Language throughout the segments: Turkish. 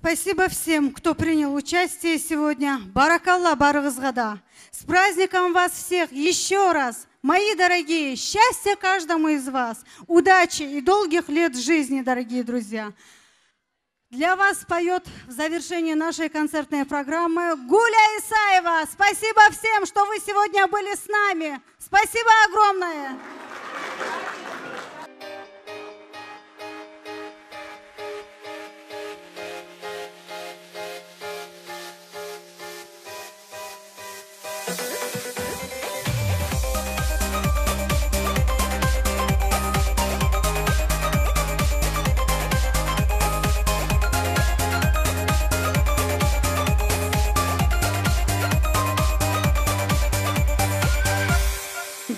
Спасибо всем, кто принял участие сегодня. Баракалла Барыгызгада. С праздником вас всех еще раз. Мои дорогие, счастья каждому из вас, удачи и долгих лет жизни, дорогие друзья. Для вас поет в завершении нашей концертной программы Гуля Исаева. Спасибо всем, что вы сегодня были с нами. Спасибо огромное.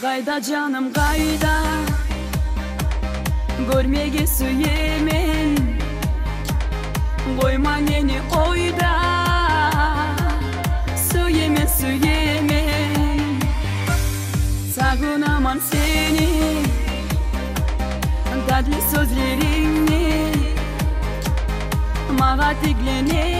қайда жаным қайда? Көрмеге сүйемен қойма мені ойда сүйемен сүйемен сағынамын сені. Дәтлі сөздеріңнен. Маған тиглене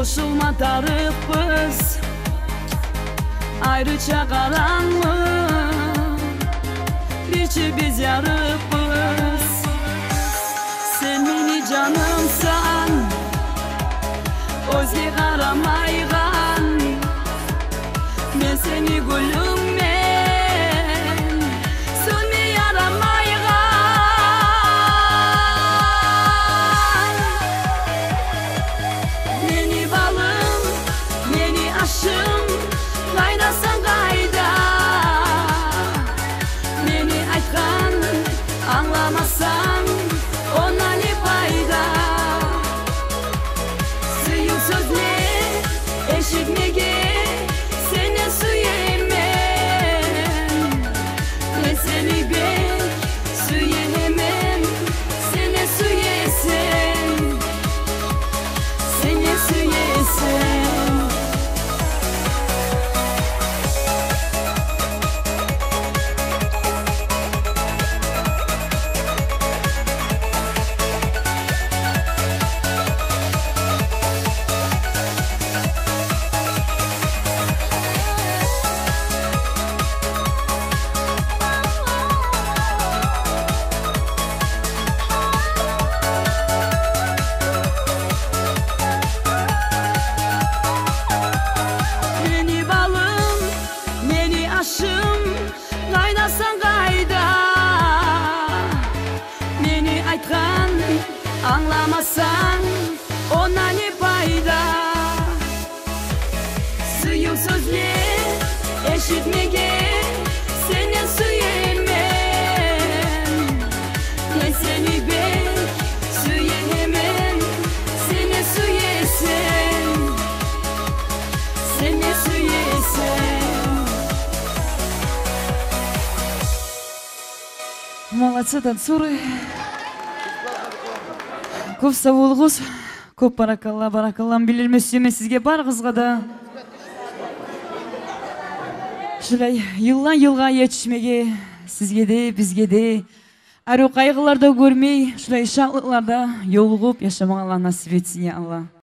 Koşulma tarıkpız Ayrıca karanlık. Birçi biz yarıkpız Sen beni canımsan. Özge karamaygan Ben seni gülümmen Kaynasan kayda. Beni aytkan, anlamasan Ona ne fayda Suyu sözle, eşitmege Seni suyemem Ne seni ben suyemem Seni suyesem Seni suyesem Молодцы танцуры. Көп сау. Көп баракалла, баракаллам билерме сүйеме бар қызға да. Шылай йылдан йылға етішмеге сізге де, бізге де әрі қайғыларда көрмей, шылай шаңлықларда жолығып, яшамаға Алла насип етсін, Алла.